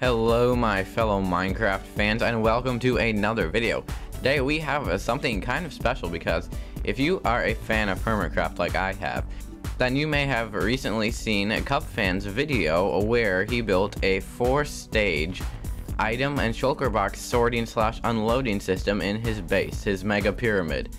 Hello my fellow Minecraft fans and welcome to another video. Today we have something kind of special because if you are a fan of Hermitcraft like I have, then you may have recently seen Cubfan's video where he built a four stage item and shulker box sorting slash unloading system in his base, his mega pyramid.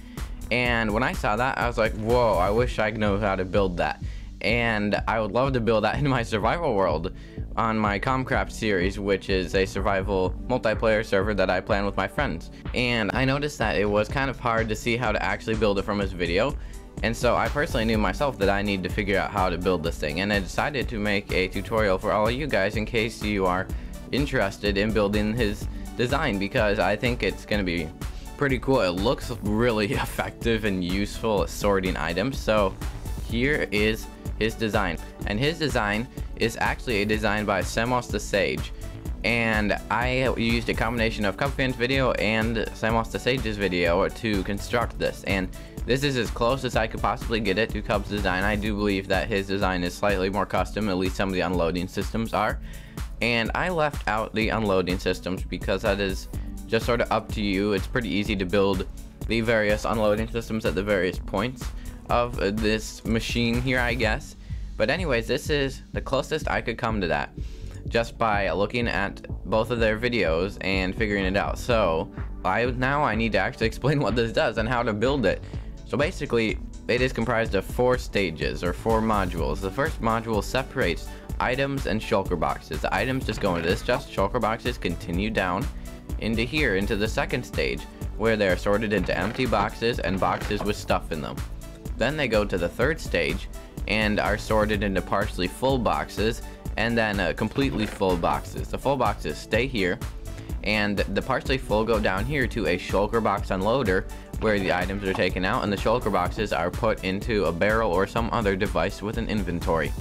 And when I saw that I was like, whoa, I wish I know how to build that and I would love to build that in my survival world on my Comcraft series, which is a survival multiplayer server that I plan with my friends. And I noticed that it was kind of hard to see how to actually build it from his video. And so I personally knew myself that I need to figure out how to build this thing. And I decided to make a tutorial for all of you guys in case you are interested in building his design because I think it's going to be pretty cool. It looks really effective and useful at sorting items. So here is his design. And his design is actually a design by Samos the Sage. And I used a combination of Cubfan's video and Samos the Sage's video to construct this. And this is as close as I could possibly get it to Cub's design. I do believe that his design is slightly more custom, at least some of the unloading systems are. And I left out the unloading systems because that is just sort of up to you. It's pretty easy to build the various unloading systems at the various points of uh, this machine here, I guess. But anyways, this is the closest I could come to that just by looking at both of their videos and figuring it out. So I now I need to actually explain what this does and how to build it. So basically, it is comprised of four stages or four modules. The first module separates items and shulker boxes. The items just go into this chest, shulker boxes continue down into here, into the second stage, where they are sorted into empty boxes and boxes with stuff in them. Then they go to the third stage and are sorted into partially full boxes and then uh, completely full boxes. The full boxes stay here and the partially full go down here to a shulker box unloader where the items are taken out and the shulker boxes are put into a barrel or some other device with an inventory.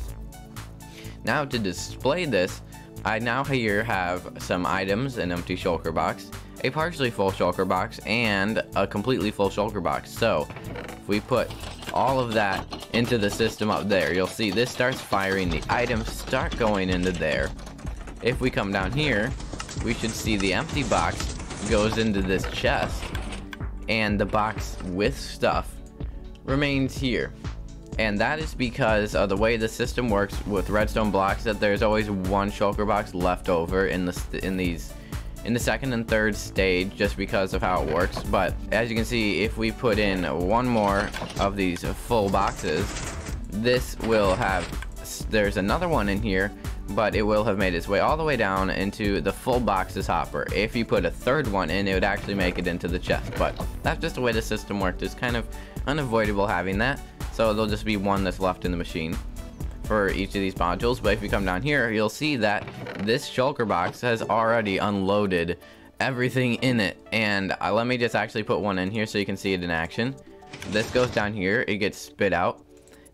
Now to display this, I now here have some items, an empty shulker box, a partially full shulker box, and a completely full shulker box. So, if we put all of that into the system up there. You'll see this starts firing, the items start going into there. If we come down here, we should see the empty box goes into this chest, and the box with stuff remains here. And that is because of the way the system works with redstone blocks that there's always one shulker box left over in the in these in the second and third stage just because of how it works. But as you can see, if we put in one more of these full boxes, this will have, there's another one in here, but it will have made its way all the way down into the full boxes hopper. If you put a third one in, it would actually make it into the chest. But that's just the way the system worked. It's kind of unavoidable having that. So there'll just be one that's left in the machine for each of these modules, but if you come down here, you'll see that this shulker box has already unloaded everything in it. And uh, let me just actually put one in here so you can see it in action. This goes down here, it gets spit out.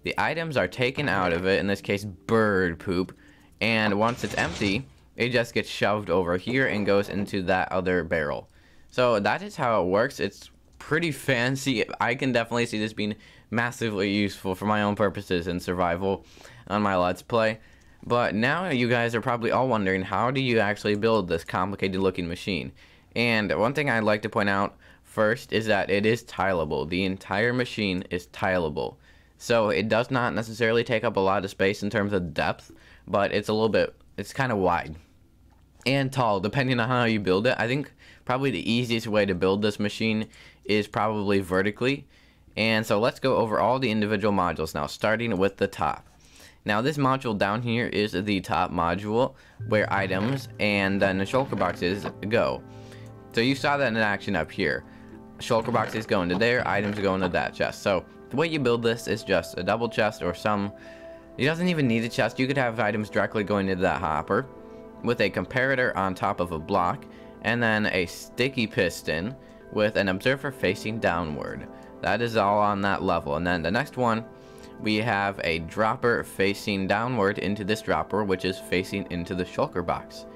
The items are taken out of it, in this case bird poop, and once it's empty, it just gets shoved over here and goes into that other barrel. So that is how it works. It's pretty fancy. I can definitely see this being massively useful for my own purposes in survival on my Let's Play. But now you guys are probably all wondering, how do you actually build this complicated looking machine? And one thing I'd like to point out first is that it is tileable. The entire machine is tileable. So it does not necessarily take up a lot of space in terms of depth, but it's a little bit, it's kind of wide and tall depending on how you build it. I think probably the easiest way to build this machine is probably vertically. And so let's go over all the individual modules now, starting with the top. Now this module down here is the top module where items and then the shulker boxes go. So you saw that in action up here. Shulker boxes go into there, items go into that chest. So the way you build this is just a double chest or some... It doesn't even need a chest. You could have items directly going into that hopper with a comparator on top of a block and then a sticky piston with an observer facing downward. That is all on that level. And then the next one we have a dropper facing downward into this dropper, which is facing into the shulker box.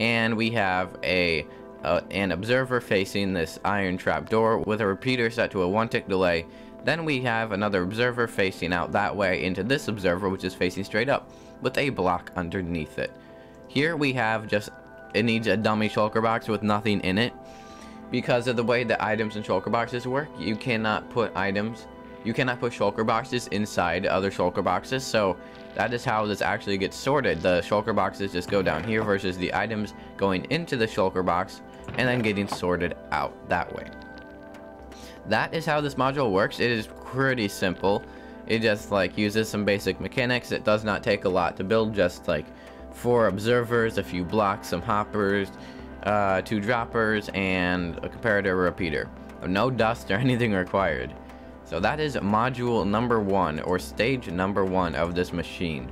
And we have a an observer facing this iron trap door with a repeater set to a one tick delay. Then we have another observer facing out that way into this observer, which is facing straight up with a block underneath it. Here we have just it needs a dummy shulker box with nothing in it. Because of the way the items and shulker boxes work, you cannot put items, you cannot put shulker boxes inside other shulker boxes. So that is how this actually gets sorted. The shulker boxes just go down here versus the items going into the shulker box and then getting sorted out that way. That is how this module works. It is pretty simple. It just like uses some basic mechanics. It does not take a lot to build, just like four observers, a few blocks, some hoppers, uh, two droppers, and a comparator repeater. No dust or anything required. So that is module number one, or stage number one of this machine.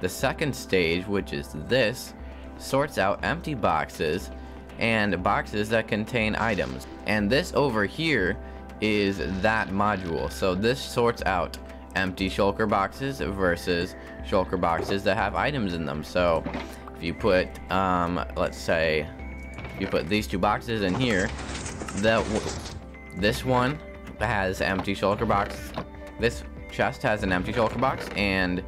The second stage, which is this, sorts out empty boxes and boxes that contain items. And this over here is that module. So this sorts out empty shulker boxes versus shulker boxes that have items in them. So if you put, um, let's say, you put these two boxes in here, that this one has empty shulker box. This chest has an empty shulker box, and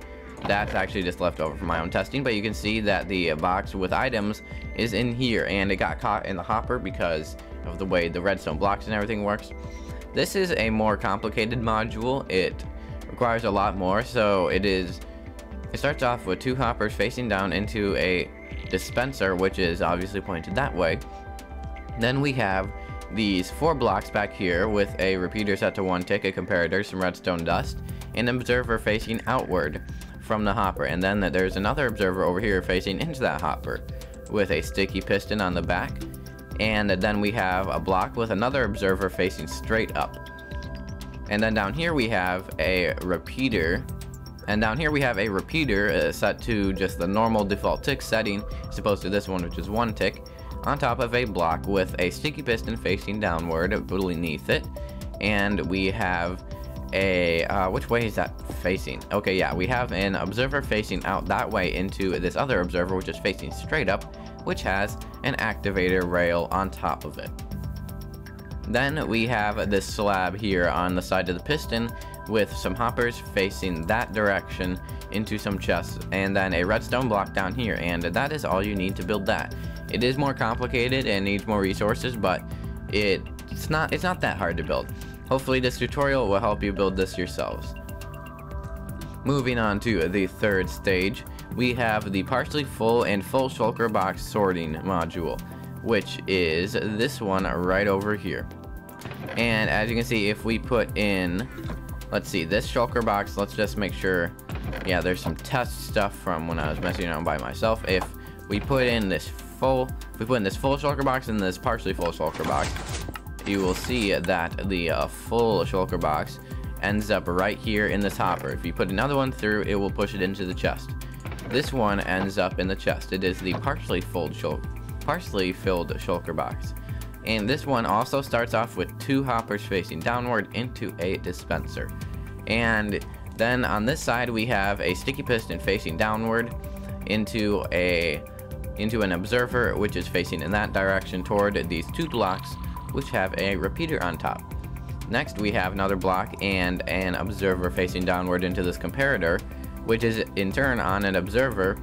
that's actually just left over from my own testing. But you can see that the box with items is in here, and it got caught in the hopper because of the way the redstone blocks and everything works. This is a more complicated module. It requires a lot more, so it is... It starts off with two hoppers facing down into a dispenser, which is obviously pointed that way. Then we have these four blocks back here with a repeater set to one tick, a comparator, some redstone dust, and an observer facing outward from the hopper. And then there's another observer over here facing into that hopper with a sticky piston on the back. And then we have a block with another observer facing straight up. And then down here we have a repeater. And down here we have a repeater uh, set to just the normal default tick setting, as opposed to this one, which is one tick on top of a block with a sticky piston facing downward beneath it. And we have a, uh, which way is that facing? Okay, yeah, we have an observer facing out that way into this other observer, which is facing straight up, which has an activator rail on top of it. Then we have this slab here on the side of the piston with some hoppers facing that direction into some chests and then a redstone block down here and that is all you need to build that. It is more complicated and needs more resources, but it, it's not it's not that hard to build. Hopefully this tutorial will help you build this yourselves. Moving on to the third stage, we have the partially full and full shulker box sorting module, which is this one right over here. And as you can see, if we put in, let's see, this shulker box, let's just make sure, yeah, there's some test stuff from when I was messing around by myself. If we put in this full, we put in this full shulker box and this partially full shulker box, you will see that the uh, full shulker box ends up right here in this hopper. If you put another one through, it will push it into the chest. This one ends up in the chest. It is the partially filled shul partially filled shulker box. And this one also starts off with two hoppers facing downward into a dispenser. And then on this side we have a sticky piston facing downward into a into an observer which is facing in that direction toward these two blocks which have a repeater on top. Next we have another block and an observer facing downward into this comparator which is in turn on an observer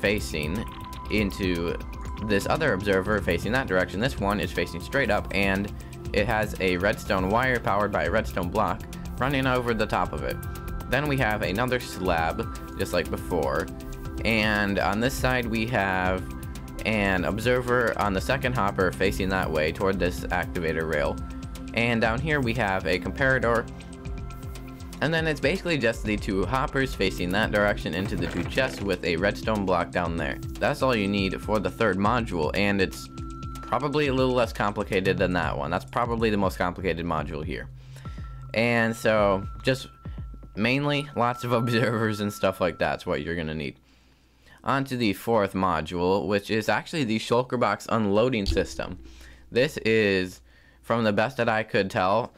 facing into this other observer facing that direction. This one is facing straight up and it has a redstone wire powered by a redstone block running over the top of it. Then we have another slab just like before and on this side we have an observer on the second hopper facing that way toward this activator rail. And down here we have a comparator. And then it's basically just the two hoppers facing that direction into the two chests with a redstone block down there. That's all you need for the third module and it's probably a little less complicated than that one. That's probably the most complicated module here. And so just mainly lots of observers and stuff like that's what you're going to need onto the fourth module, which is actually the shulker box unloading system. This is, from the best that I could tell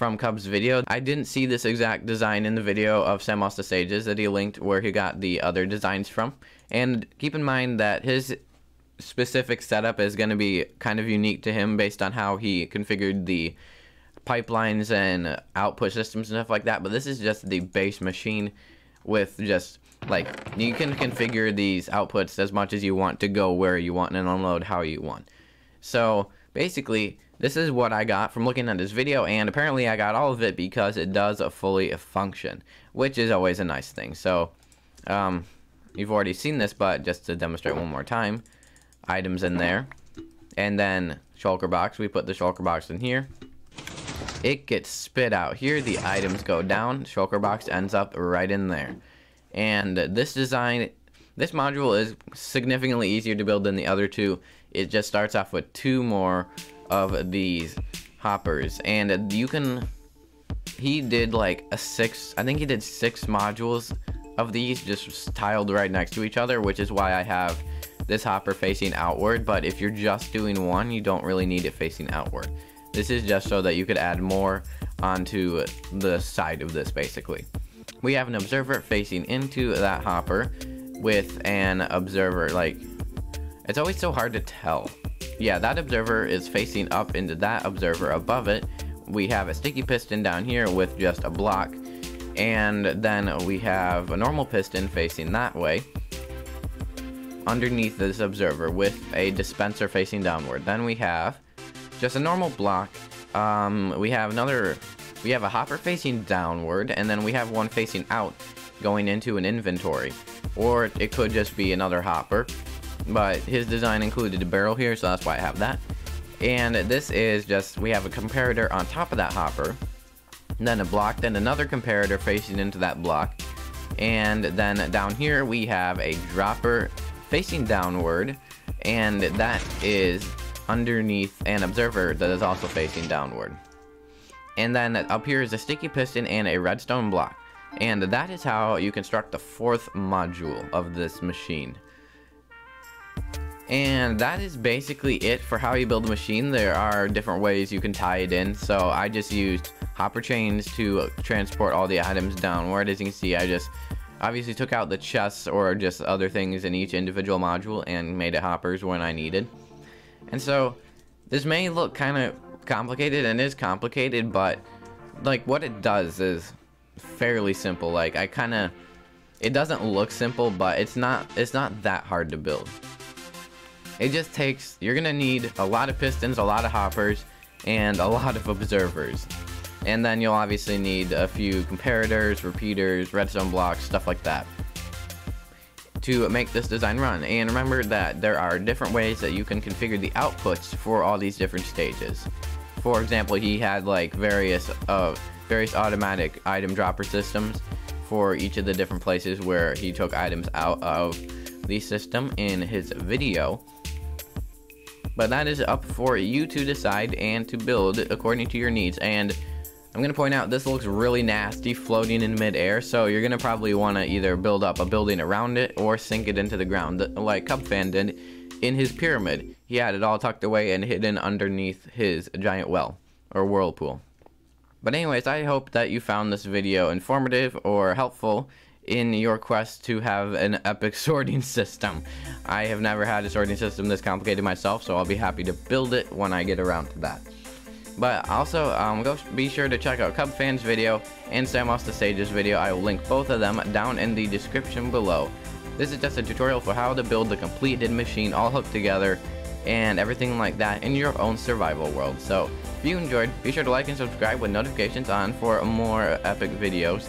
from Cub's video, I didn't see this exact design in the video of Samos the Sage's that he linked where he got the other designs from. And keep in mind that his specific setup is going to be kind of unique to him based on how he configured the pipelines and output systems and stuff like that. But this is just the base machine with just like you can configure these outputs as much as you want to go where you want and unload how you want. So basically, this is what I got from looking at this video, and apparently I got all of it because it does a fully function, which is always a nice thing. So, um, you've already seen this, but just to demonstrate one more time, items in there, and then shulker box, we put the shulker box in here. It gets spit out here, the items go down, shulker box ends up right in there. And this design, this module is significantly easier to build than the other two. It just starts off with two more of these hoppers. And you can he did like a six I think he did six modules of these just tiled right next to each other which is why I have this hopper facing outward. But if you're just doing one you don't really need it facing outward. This is just so that you could add more onto the side of this basically. We have an observer facing into that hopper with an observer. Like it's always so hard to tell yeah, that observer is facing up into that observer above it. We have a sticky piston down here with just a block. And then we have a normal piston facing that way underneath this observer with a dispenser facing downward. Then we have just a normal block. Um, we have another, we have a hopper facing downward, and then we have one facing out going into an inventory. Or it could just be another hopper but his design included a barrel here, so that's why I have that. And this is just, we have a comparator on top of that hopper, then a block, then another comparator facing into that block, and then down here we have a dropper facing downward, and that is underneath an observer that is also facing downward. And then up here is a sticky piston and a redstone block. And that is how you construct the fourth module of this machine. And that is basically it for how you build a machine. There are different ways you can tie it in. So I just used hopper chains to transport all the items downward. As you can see, I just obviously took out the chests or just other things in each individual module and made it hoppers when I needed. And so this may look kind of complicated and is complicated, but like what it does is fairly simple. Like I kind of, it doesn't look simple, but it's not, it's not that hard to build. It just takes, you're gonna need a lot of pistons, a lot of hoppers, and a lot of observers. And then you'll obviously need a few comparators, repeaters, redstone blocks, stuff like that to make this design run. And remember that there are different ways that you can configure the outputs for all these different stages. For example, he had like various uh, various automatic item dropper systems for each of the different places where he took items out of the system in his video. But that is up for you to decide and to build according to your needs. And I'm going to point out this looks really nasty floating in midair, so you're going to probably want to either build up a building around it or sink it into the ground, like Cubfan did in his pyramid. He had it all tucked away and hidden underneath his giant well, or whirlpool. But anyways, I hope that you found this video informative or helpful in your quest to have an epic sorting system. I have never had a sorting system this complicated myself, so I'll be happy to build it when I get around to that. But also, um, go be sure to check out Cubfan's video and Samos the Sage's video. I will link both of them down in the description below. This is just a tutorial for how to build the completed machine all hooked together and everything like that in your own survival world. So, if you enjoyed, be sure to like and subscribe with notifications on for more epic videos